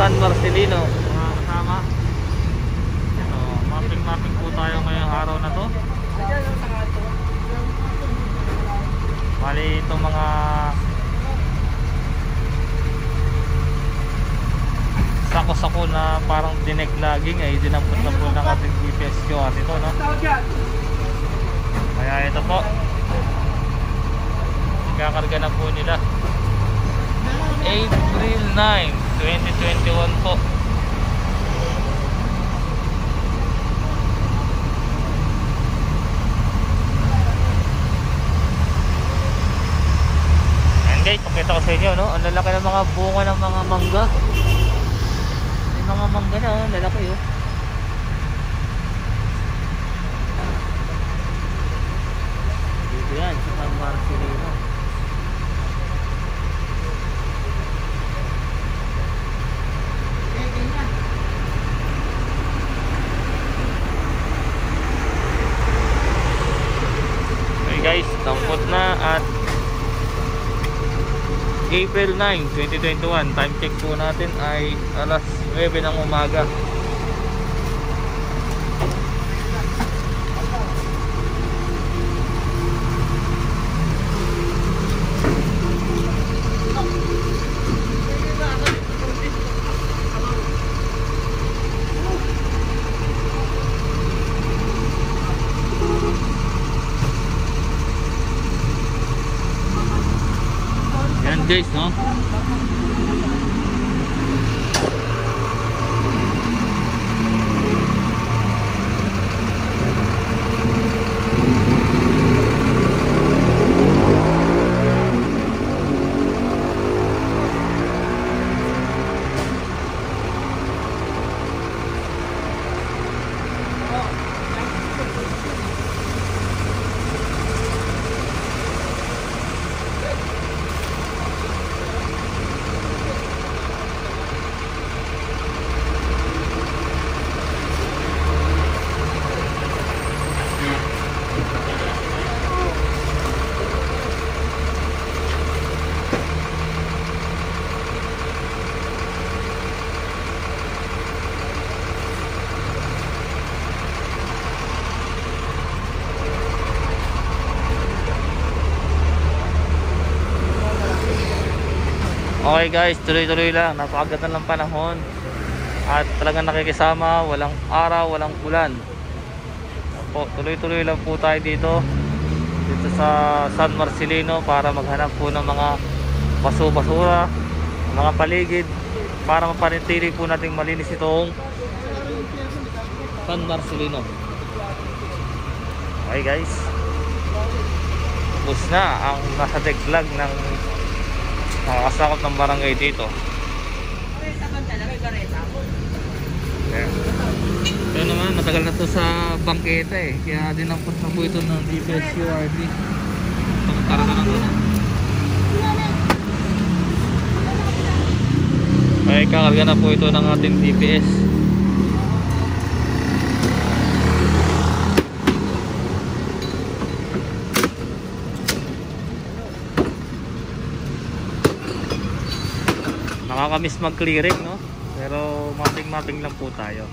San Marcelino. Mga kasama. So, mapping mapping po tayo ngayong araw na to. Bali itong mga sako-sako na parang dinek laging ay dinampot na po ng ating GPS QR ito no? Kaya ito po. Kakarga na po nila. April 9 2021 po. Ayan guys, pakita ko sa inyo no? Ang lalaki ng mga bunga ng mga mangga. May mga mangga na oh, lalaki oh. Dito yan sa San Marcelino Guys, tampot na at April 9, 2021 Time check po natin ay alas 9 ng umaga Yan guys, no? Okay guys, tuloy-tuloy lang. Napakaganda ng panahon. At talagang nakikisama, walang araw, walang ulan. Po, tuloy-tuloy lang po tayo dito. Dito sa San Marcelino para maghanap po ng mga baso-basura, mga paligid para mapanitili po nating malinis itong San Marcelino. Okay guys. Tapos na ang nasa deklag ng nakakasakot ng barangay dito. Ayan. Ito naman, matagal na to sa bangketa eh. Kaya dinampot na po ito ng DPS URD. Pagkara na lang Ay, kakarga na po ito ng ating DPS. Nakakamiss mag-clearing, no? Pero mating-mating lang po tayo.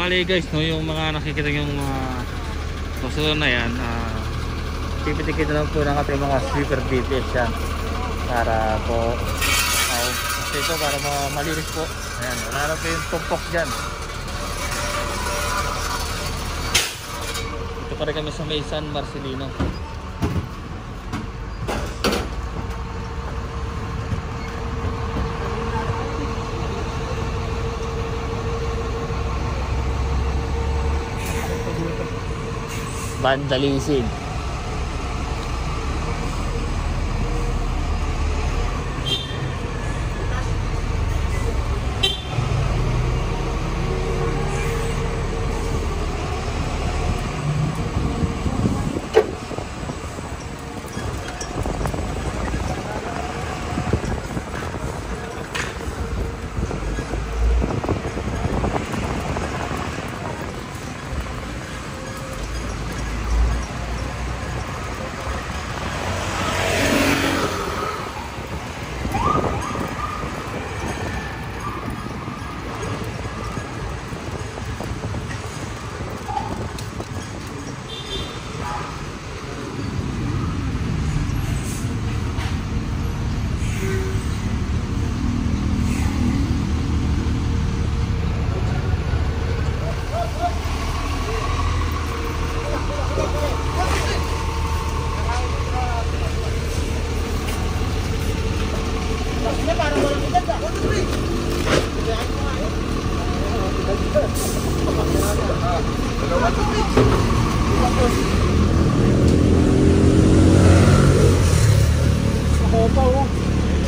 Bali guys, no, yung mga nakikita yung mga basura na yan, ah, pipitikin na lang po ng ating mga sweeper DPS yan. Para po, kasi ito para ma- malinis po. Ayan, wala na po yung tumpok dyan. Ito pa rin kami sa may Marcelino. Vandalism.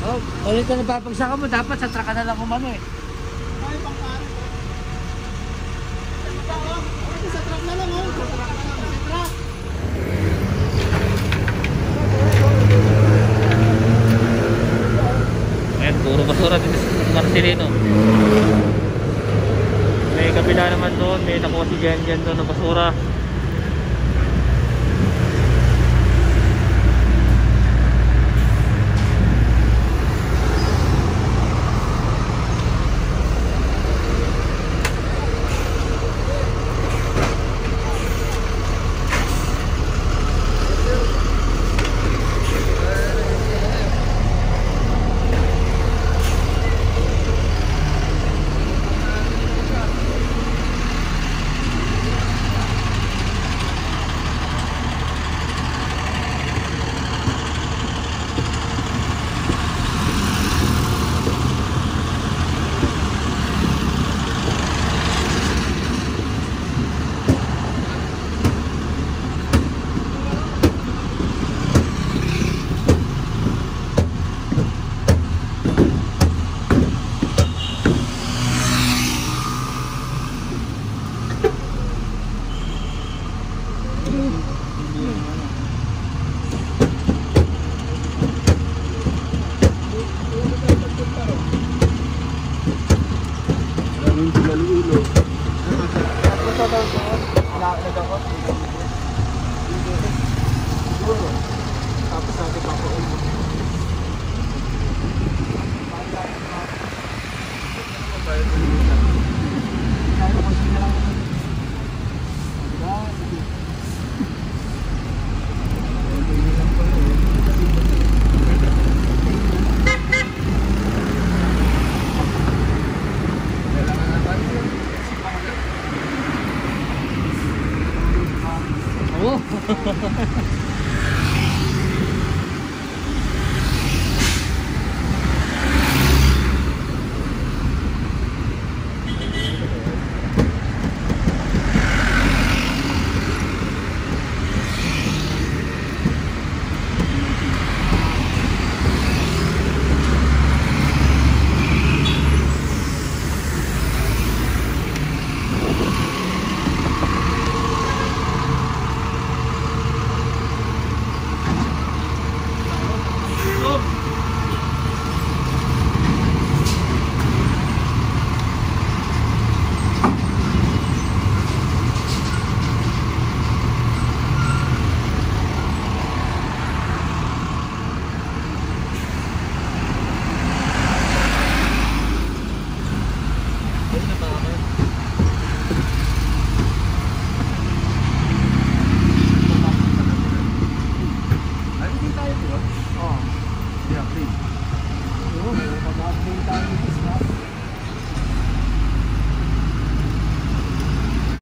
Oh, ulit na napapagsaka mo, dapat sa truck na lang umano eh. Ayan, puro basura dito sa Marcelino. May kabila naman doon, may nakuha si Jen doon na basura.